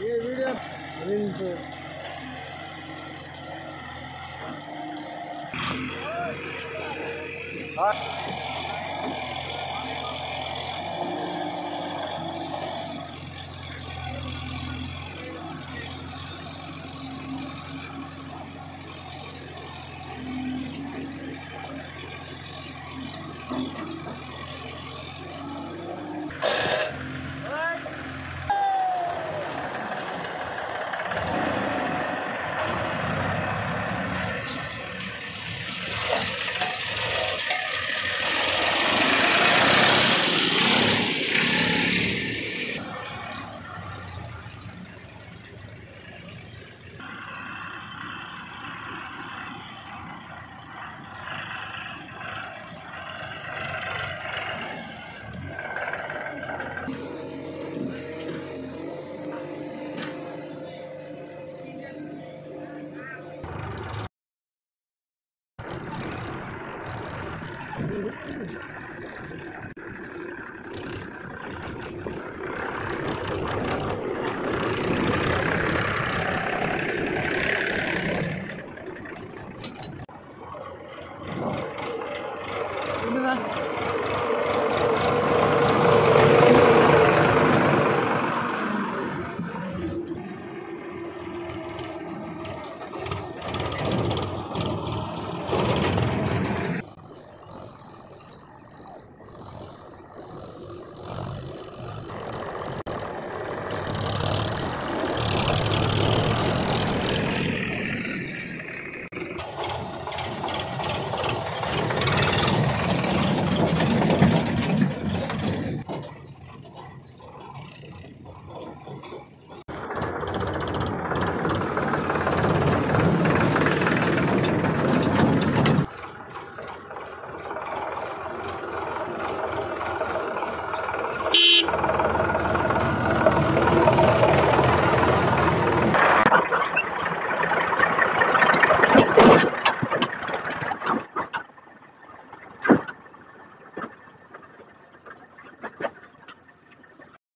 ఈ వీడియో రింపు All right.